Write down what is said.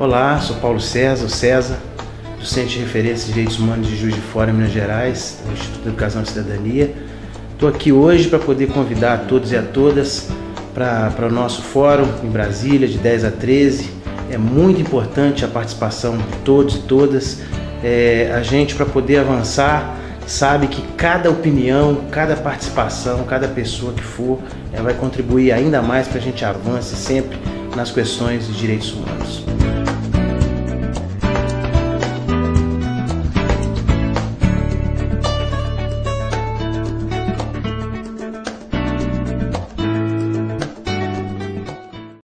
Olá, sou Paulo César, o César, do Centro de Referência de Direitos Humanos de Juiz de Fora, Minas Gerais, do Instituto de Educação e Cidadania. Estou aqui hoje para poder convidar a todos e a todas para o nosso fórum em Brasília, de 10 a 13. É muito importante a participação de todos e todas. É, a gente, para poder avançar, sabe que cada opinião, cada participação, cada pessoa que for, vai contribuir ainda mais para a gente avance sempre nas questões de direitos humanos.